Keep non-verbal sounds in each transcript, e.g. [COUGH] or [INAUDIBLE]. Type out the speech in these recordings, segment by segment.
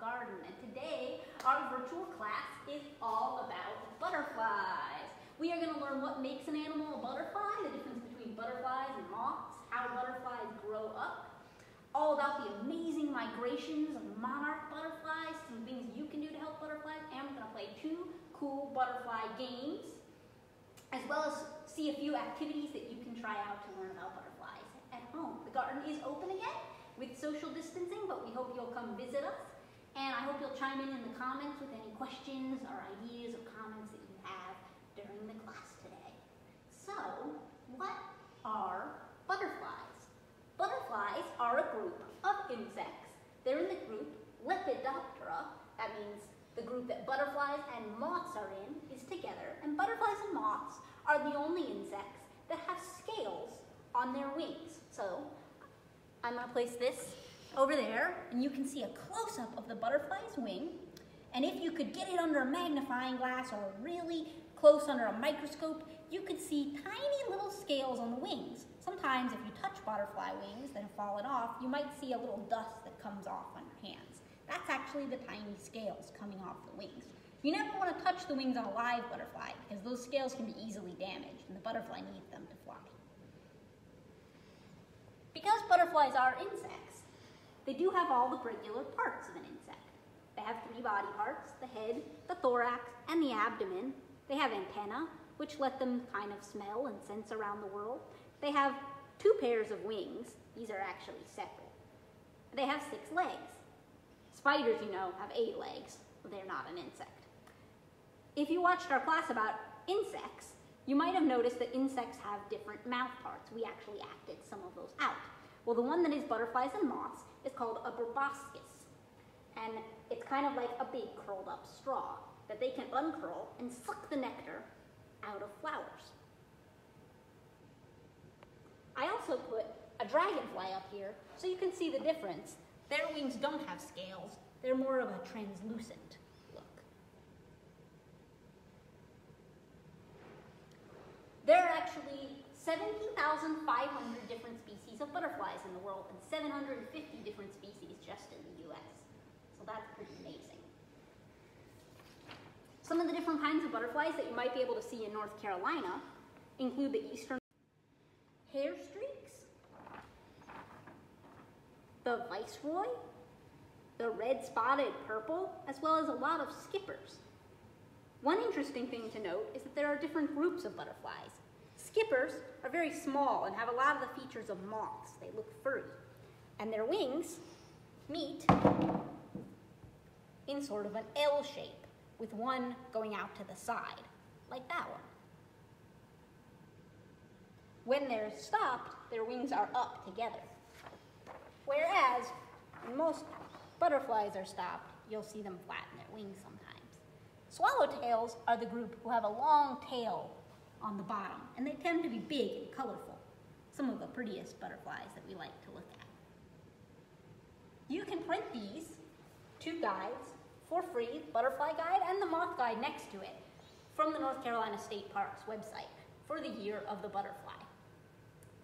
garden. And today, our virtual class is all about butterflies. We are going to learn what makes an animal a butterfly, the difference between butterflies and moths, how butterflies grow up, all about the amazing migrations of monarch butterflies, some things you can do to help butterflies, and we're going to play two cool butterfly games, as well as see a few activities that you can try out to learn about butterflies at home. The garden is open again with social distancing, but we hope you'll come visit us. And I hope you'll chime in in the comments with any questions or ideas or comments that you have during the class today. So, what are butterflies? Butterflies are a group of insects. They're in the group Lepidoptera. That means the group that butterflies and moths are in is together. And butterflies and moths are the only insects that have scales on their wings. So I'm gonna place this over there and you can see a close-up of the butterfly's wing. And if you could get it under a magnifying glass or really close under a microscope, you could see tiny little scales on the wings. Sometimes if you touch butterfly wings that have fallen off, you might see a little dust that comes off on your hands. That's actually the tiny scales coming off the wings. You never want to touch the wings on a live butterfly because those scales can be easily damaged and the butterfly needs them to fly. Because butterflies are insects, they do have all the regular parts of an insect. They have three body parts, the head, the thorax, and the abdomen. They have antennae, which let them kind of smell and sense around the world. They have two pairs of wings. These are actually separate. They have six legs. Spiders, you know, have eight legs. They're not an insect. If you watched our class about insects, you might have noticed that insects have different mouth parts. We actually acted some of those out. Well, the one that is butterflies and moths is called a proboscis. And it's kind of like a big curled up straw that they can uncurl and suck the nectar out of flowers. I also put a dragonfly up here so you can see the difference. Their wings don't have scales. They're more of a translucent look. There are actually 17,500 different species of butterflies in the world and 750 different species just in the US. So that's pretty amazing. Some of the different kinds of butterflies that you might be able to see in North Carolina include the eastern hair streaks, the viceroy, the red spotted purple, as well as a lot of skippers. One interesting thing to note is that there are different groups of butterflies. Skippers are very small and have a lot of the features of moths. They look furry. And their wings meet in sort of an L shape, with one going out to the side, like that one. When they're stopped, their wings are up together. Whereas, when most butterflies are stopped, you'll see them flatten their wings sometimes. Swallowtails are the group who have a long tail on the bottom, and they tend to be big and colorful. Some of the prettiest butterflies that we like to look at. You can print these two guides for free, Butterfly Guide and the Moth Guide next to it, from the North Carolina State Parks website for the year of the butterfly.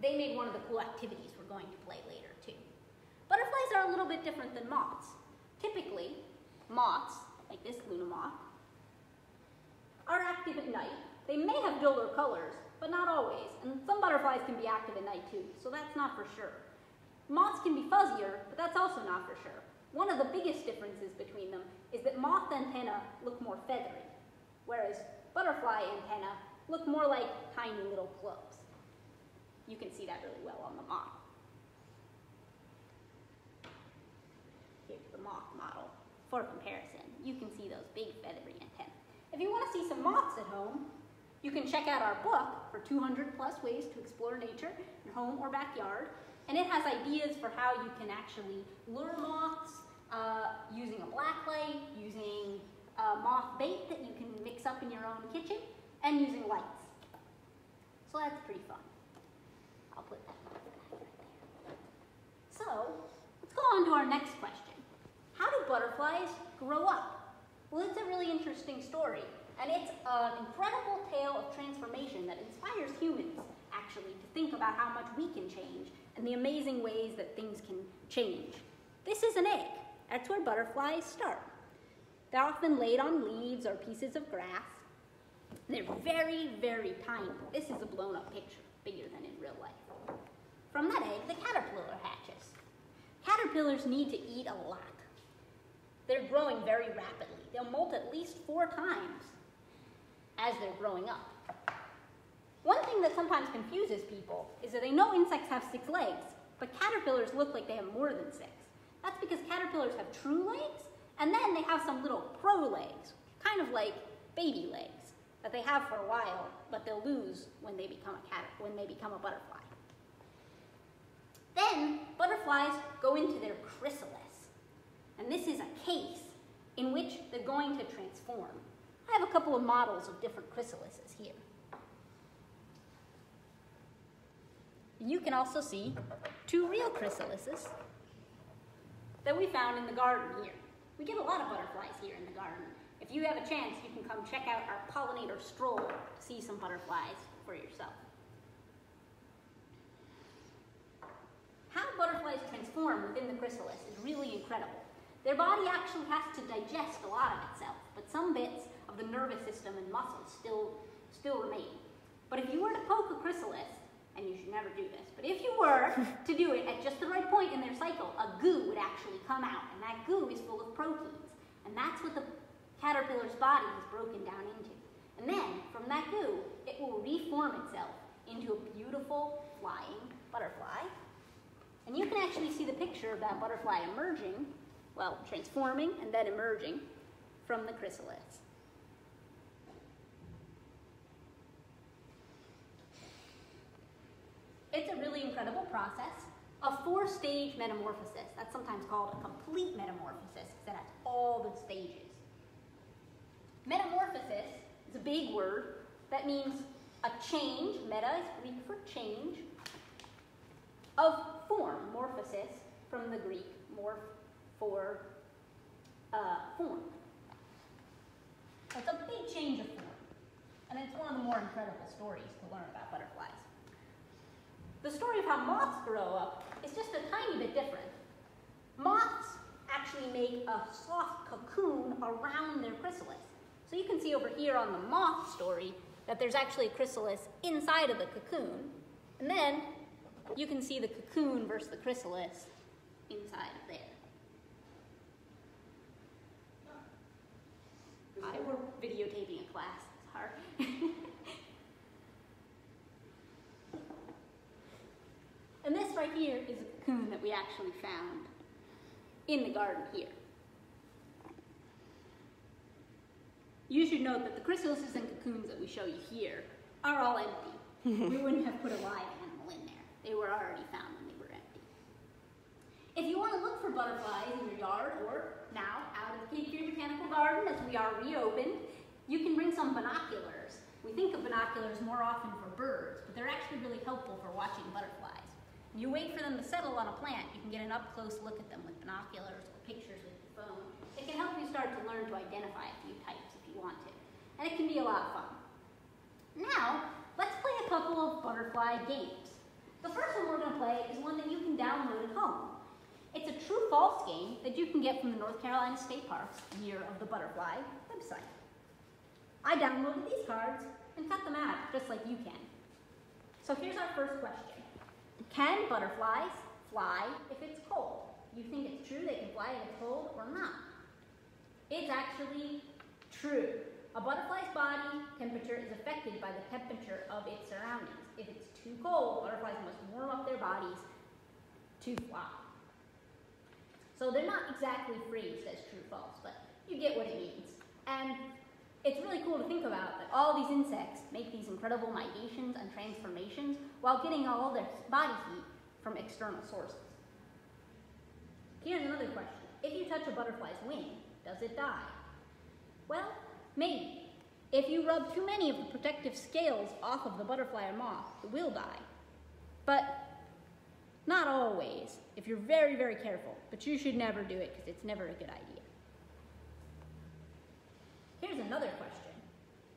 They made one of the cool activities we're going to play later too. Butterflies are a little bit different than moths. Typically, moths, like this Luna moth, are active at night. They may have duller colors, but not always. And some butterflies can be active at night too, so that's not for sure. Moths can be fuzzier, but that's also not for sure. One of the biggest differences between them is that moth antennae look more feathery, whereas butterfly antennae look more like tiny little clubs. You can see that really well on the moth. Here's the moth model for comparison. You can see those big feathery antennae. If you want to see some moths at home, you can check out our book for 200 plus ways to explore nature, your home or backyard. And it has ideas for how you can actually lure moths uh, using a black light, using uh, moth bait that you can mix up in your own kitchen, and using lights. So that's pretty fun. I'll put that right there. So let's go on to our next question. How do butterflies grow up? Well, it's a really interesting story, and it's an incredible tale of transformation that inspires humans, actually, to think about how much we can change and the amazing ways that things can change. This is an egg. That's where butterflies start. They're often laid on leaves or pieces of grass. They're very, very tiny. This is a blown up picture, bigger than in real life. From that egg, the caterpillar hatches. Caterpillars need to eat a lot. They're growing very rapidly. They'll molt at least four times as they're growing up. One thing that sometimes confuses people is that they know insects have six legs, but caterpillars look like they have more than six. That's because caterpillars have true legs, and then they have some little pro legs, kind of like baby legs, that they have for a while, but they'll lose when they become a cat when they become a butterfly. Then butterflies go into their chrysalis, and this is a case in which they're going to transform. I have a couple of models of different chrysalises here. You can also see two real chrysalises that we found in the garden here. We get a lot of butterflies here in the garden. If you have a chance, you can come check out our pollinator stroll to see some butterflies for yourself. How butterflies transform within the chrysalis is really incredible. Their body actually has to digest a lot of itself, but some bits of the nervous system and muscles still, still remain. But if you were to poke a chrysalis, and you should never do this, but if you were [LAUGHS] to do it at just the right point in their cycle, a goo would actually come out, and that goo is full of proteins. And that's what the caterpillar's body is broken down into. And then, from that goo, it will reform itself into a beautiful flying butterfly. And you can actually see the picture of that butterfly emerging, well, transforming and then emerging from the chrysalis. It's a really incredible process. A four-stage metamorphosis. That's sometimes called a complete metamorphosis because it has all the stages. Metamorphosis is a big word that means a change, meta is Greek for change, of form, morphosis, from the Greek, morph for uh, form. it's a big change of form. And it's one of the more incredible stories to learn about butterflies. The story of how moths grow up is just a tiny bit different. Moths actually make a soft cocoon around their chrysalis. So you can see over here on the moth story that there's actually a chrysalis inside of the cocoon. And then you can see the cocoon versus the chrysalis inside of there. I were videotaping a class. It's hard. And this right here is a cocoon that we actually found in the garden here. You should note that the chrysalises and cocoons that we show you here are all empty. [LAUGHS] we wouldn't have put a live animal in there. They were already found when they were empty. If you want to look for butterflies in your yard or now out of the Cape Fear Botanical Garden as we are reopened, you can bring some binoculars. We think of binoculars more often for birds, but they're actually really helpful for watching butterflies. You wait for them to settle on a plant. You can get an up-close look at them with binoculars or pictures with your phone. It can help you start to learn to identify a few types if you want to. And it can be a lot of fun. Now, let's play a couple of butterfly games. The first one we're going to play is one that you can download at home. It's a true-false game that you can get from the North Carolina State Parks Year of the Butterfly website. I downloaded these cards and cut them out just like you can. So here's our first question. Can butterflies fly if it's cold? You think it's true they can fly if it's cold or not? It's actually true. A butterfly's body temperature is affected by the temperature of its surroundings. If it's too cold, butterflies must warm up their bodies to fly. So they're not exactly free, says true false, but you get what it means. And it's really cool to think about that all these insects make these incredible migrations and transformations while getting all their body heat from external sources. Here's another question. If you touch a butterfly's wing, does it die? Well, maybe. If you rub too many of the protective scales off of the butterfly or moth, it will die. But not always, if you're very, very careful. But you should never do it because it's never a good idea. Here's another question.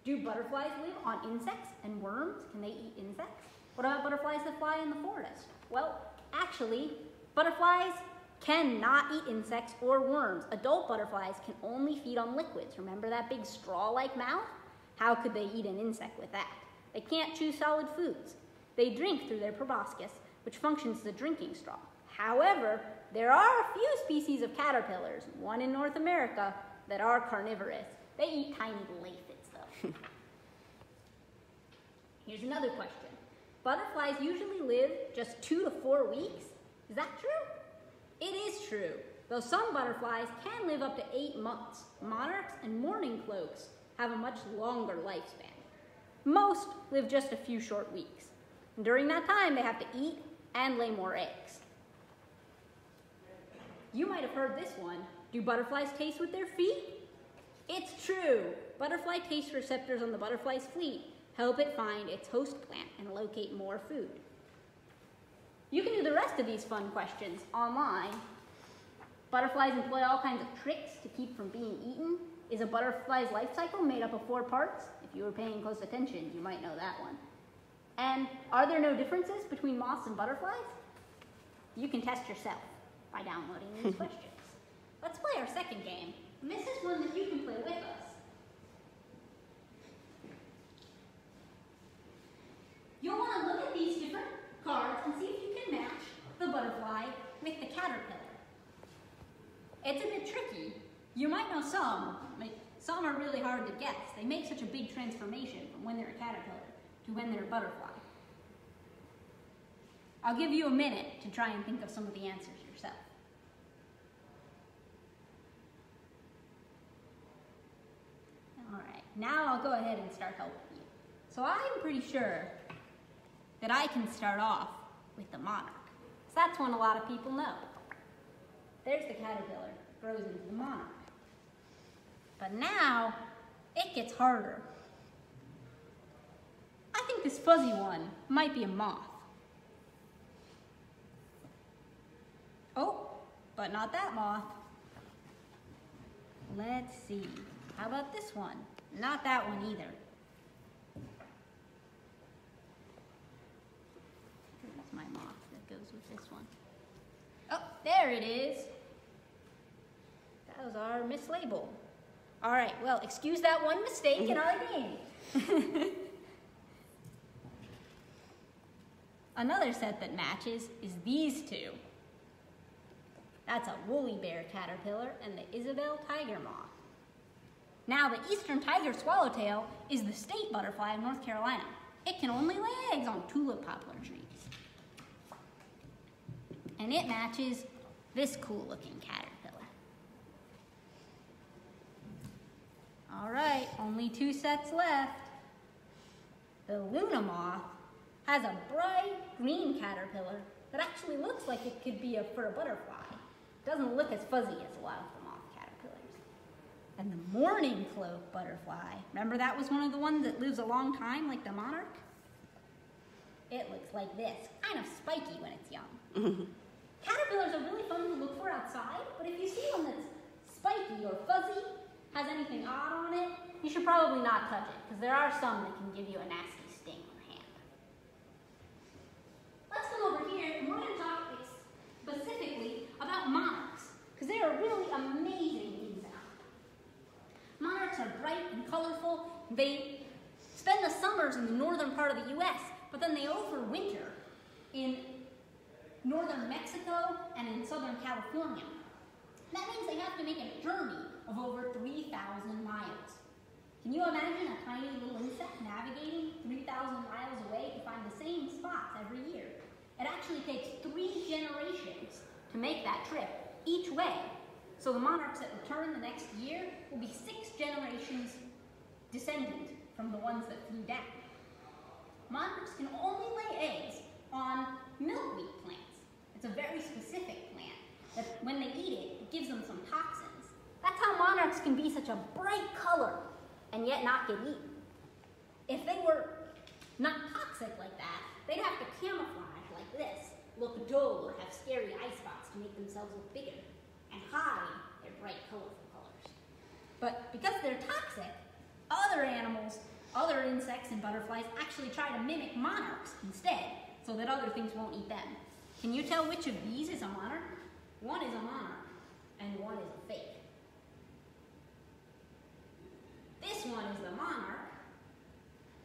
Do butterflies live on insects and worms? Can they eat insects? What about butterflies that fly in the forest? Well, actually, butterflies cannot eat insects or worms. Adult butterflies can only feed on liquids. Remember that big straw-like mouth? How could they eat an insect with that? They can't chew solid foods. They drink through their proboscis, which functions as a drinking straw. However, there are a few species of caterpillars, one in North America, that are carnivorous. They eat tiny little aphids, though. [LAUGHS] Here's another question. Butterflies usually live just two to four weeks. Is that true? It is true, though some butterflies can live up to eight months. Monarchs and mourning cloaks have a much longer lifespan. Most live just a few short weeks. And during that time, they have to eat and lay more eggs. You might have heard this one. Do butterflies taste with their feet? It's true. Butterfly taste receptors on the butterfly's feet help it find its host plant and locate more food. You can do the rest of these fun questions online. Butterflies employ all kinds of tricks to keep from being eaten. Is a butterfly's life cycle made up of four parts? If you were paying close attention, you might know that one. And are there no differences between moths and butterflies? You can test yourself by downloading these [LAUGHS] questions. Let's play our second game. This is one that you can play with us. You'll want to look at these different cards and see if you can match the butterfly with the caterpillar. It's a bit tricky. You might know some. Some are really hard to guess. They make such a big transformation from when they're a caterpillar to when they're a butterfly. I'll give you a minute to try and think of some of the answers yourself. All right, now I'll go ahead and start helping you. So I'm pretty sure that I can start off with the monarch. So that's one a lot of people know. There's the caterpillar, grows into the monarch. But now, it gets harder. I think this fuzzy one might be a moth. Oh, but not that moth. Let's see. How about this one? Not that one either. Here's my moth that goes with this one. Oh, there it is. That was our mislabel. All right, well, excuse that one mistake in our game. [LAUGHS] Another set that matches is these two. That's a woolly bear caterpillar and the Isabella tiger moth. Now, the eastern tiger swallowtail is the state butterfly of North Carolina. It can only lay eggs on tulip poplar trees. And it matches this cool looking caterpillar. All right, only two sets left. The Luna moth has a bright green caterpillar that actually looks like it could be a, for a butterfly. It doesn't look as fuzzy as a lot of the moth caterpillars. And the mourning cloak butterfly, remember that was one of the ones that lives a long time like the monarch? It looks like this, kind of spiky when it's young. Mm-hmm. Caterpillars are really fun to look for outside, but if you see one that's spiky or fuzzy, has anything odd on it, you should probably not touch it, because there are some that can give you a nasty sting on the hand. Let's come over here, and we're going to talk specifically about monarchs, because they are really amazing. Are bright and colorful. They spend the summers in the northern part of the U.S., but then they overwinter in northern Mexico and in southern California. That means they have to make a journey of over 3,000 miles. Can you imagine a tiny little insect navigating 3,000 miles away to find the same spots every year? It actually takes three generations to make that trip each way. So the monarchs that return the next year will be six generations descendant from the ones that flew down. Monarchs can only lay eggs on milkweed plants. It's a very specific plant that when they eat it, it gives them some toxins. That's how monarchs can be such a bright color and yet not get eaten. If they were not toxic like that, they'd have to camouflage like this, look dull or have scary eye spots to make themselves look bigger, and hide their bright, colorful colors. But because they're toxic, other animals, other insects and butterflies actually try to mimic monarchs instead, so that other things won't eat them. Can you tell which of these is a monarch? One is a monarch, and one is a fake. This one is the monarch,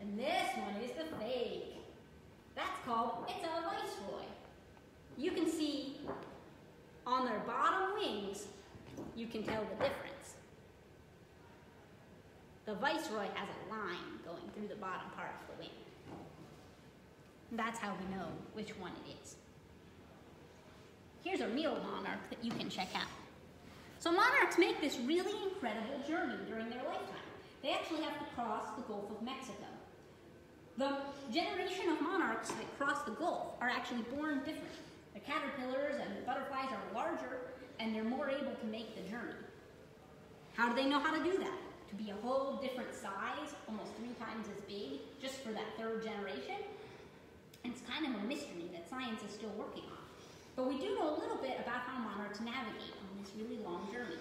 and this one is the fake. That's called, it's a viceroy. You can see on their bottom wings, you can tell the difference. The viceroy has a line going through the bottom part of the wing. That's how we know which one it is. Here's a real monarch that you can check out. So monarchs make this really incredible journey during their lifetime. They actually have to cross the Gulf of Mexico. The generation of monarchs that cross the Gulf are actually born different. The caterpillars and the butterflies are larger and they're more able to make the journey. How do they know how to do that? To be a whole different size, almost three times as big, just for that third generation? It's kind of a mystery that science is still working on. But we do know a little bit about how monarchs navigate on this really long journey.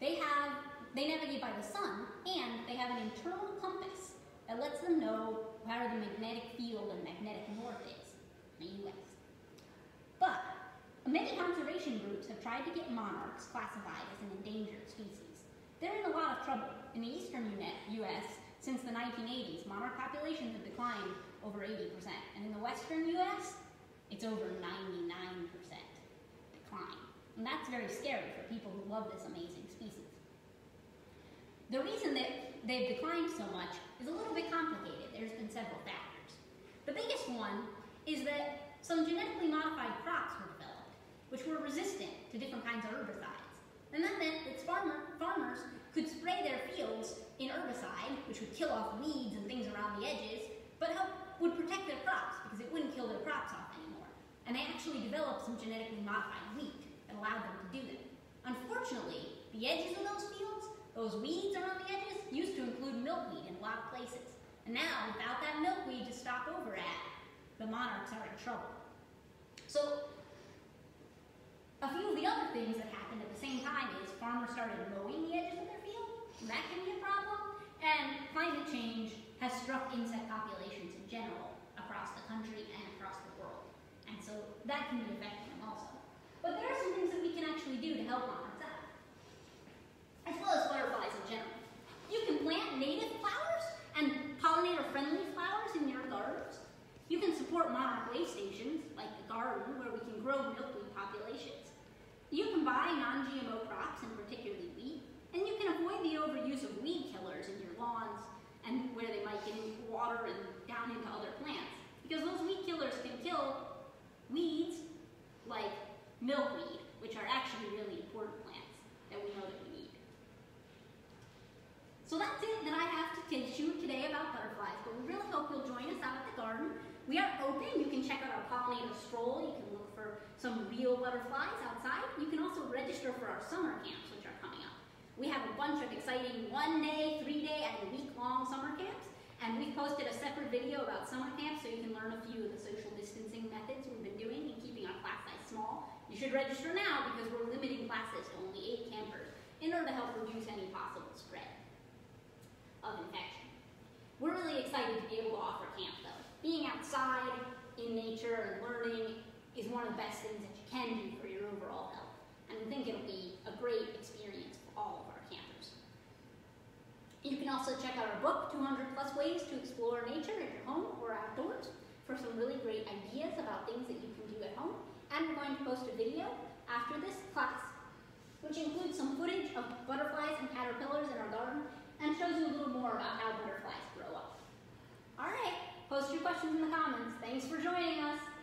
They have, they navigate by the sun, and they have an internal compass that lets them know where the magnetic field and magnetic north is in the U.S. But many conservation groups have tried to get monarchs classified as an endangered species. They're in a lot of trouble. In the eastern U.S., since the 1980s, monarch populations have declined over 80%. And in the western U.S., it's over 99% decline. And that's very scary for people who love this amazing species. The reason that they've declined so much is a little bit complicated. There's been several factors. The biggest one is that some genetically modified crops were which were resistant to different kinds of herbicides. And that meant that farmer, farmers could spray their fields in herbicide, which would kill off weeds and things around the edges, but help, would protect their crops because it wouldn't kill their crops off anymore. and they actually developed some genetically modified wheat that allowed them to do that. Unfortunately, the edges of those fields, those weeds around the edges, used to include milkweed in a lot of places. And now, without that milkweed to stop over at, the monarchs are in trouble. So, a few of the other things that happened at the same time is farmers started mowing the edges of their field, and that can be a problem, and climate change has struck insect populations in general across the country and across the world. And so that can be affecting them also. But there are some things that we can actually do to help monarchs out, as well as butterflies in general. You can plant native flowers and pollinator-friendly flowers in your gardens. You can support monarch way stations, like the garden, where we can grow milkweed populations. You can buy non-GMO crops, and particularly wheat, and you can avoid the overuse of weed killers in your lawns and where they might get into water and down into other plants. Because those weed killers can kill weeds like milkweed, which are actually really important plants that we know that we need. So that's it that I have to teach you today about butterflies, but we really hope you'll join us out at the garden. We are open. You can check out our pollinator stroll. You can for some real butterflies outside. You can also register for our summer camps, which are coming up. We have a bunch of exciting one-day, three-day, and week-long summer camps. And we've posted a separate video about summer camps so you can learn a few of the social distancing methods we've been doing and keeping our class size small. You should register now because we're limiting classes to only eight campers in order to help reduce any possible spread of infection. We're really excited to be able to offer camp though. Being outside in nature and learning is one of the best things that you can do for your overall health. And I think it'll be a great experience for all of our campers. You can also check out our book, 200 Plus Ways to Explore Nature at Your Home or Outdoors, for some really great ideas about things that you can do at home. And we're going to post a video after this class, which includes some footage of butterflies and caterpillars in our garden and shows you a little more about how butterflies grow up. All right, post your questions in the comments. Thanks for joining us.